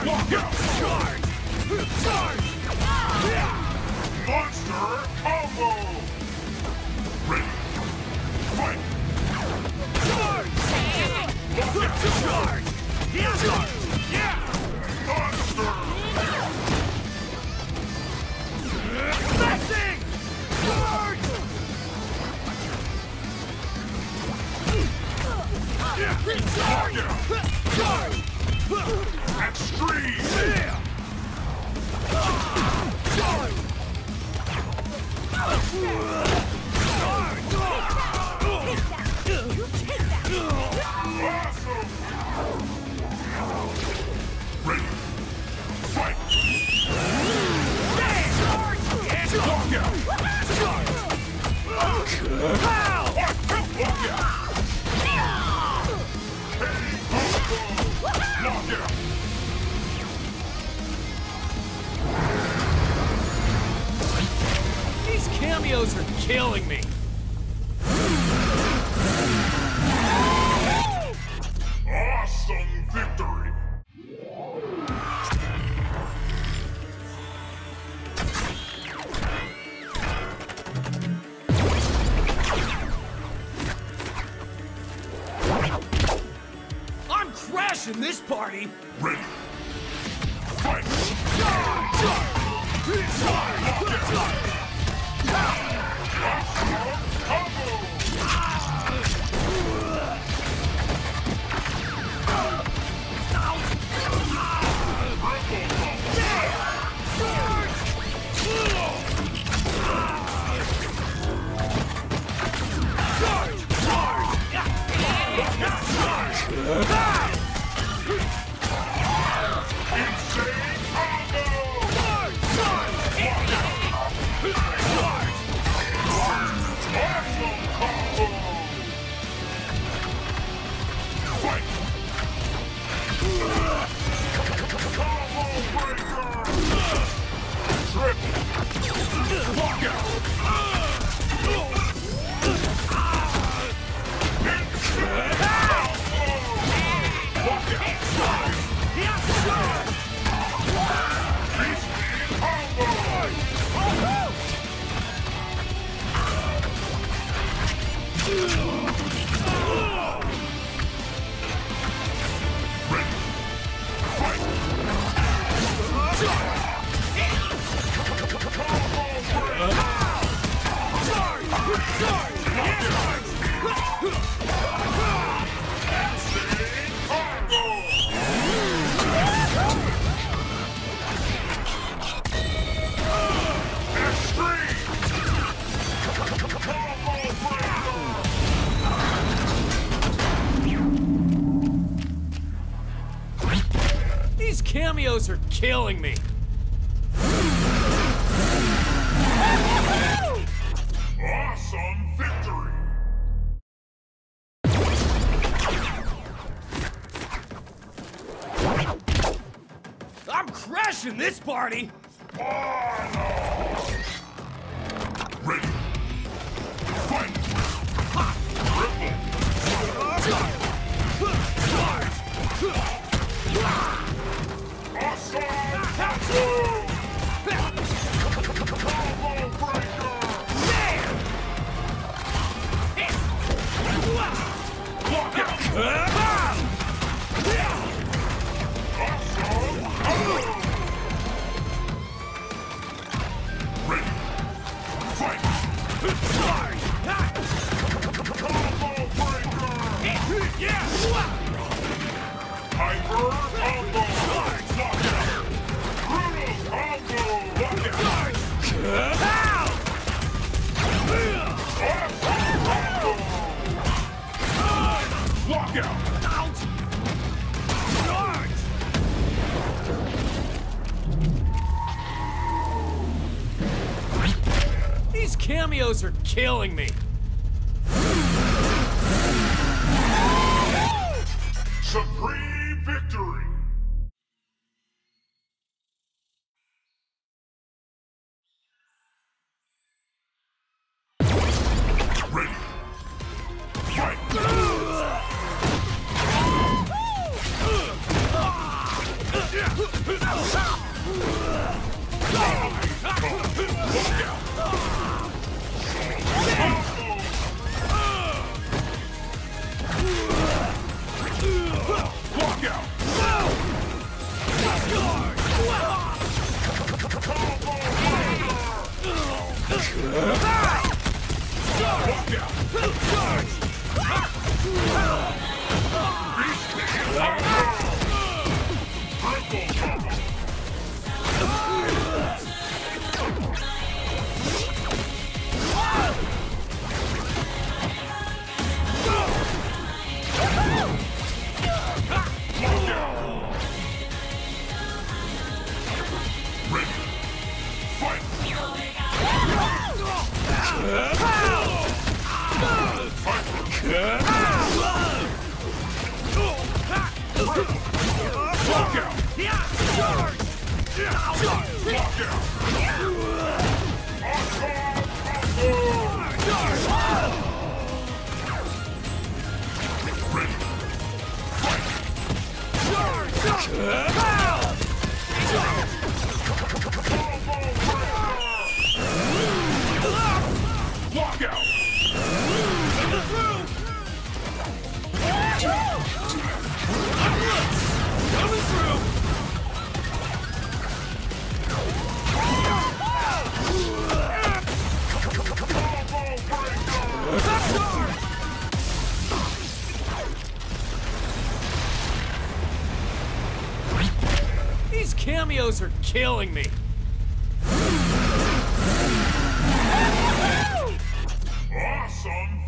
Charge! Charge! Monster combo! Ready. Fight! Charge! Charge! Killing me. Awesome victory! I'm crashing this party. Ready. Fight! Ah! Ugh. Cameos are killing me. Awesome victory. I'm crashing this party. Ready. Combo These cameos are killing me. Supreme victory. Ready. Fight. Look out! Look out! Look out! Ready! Lock cameos are killing me. Awesome!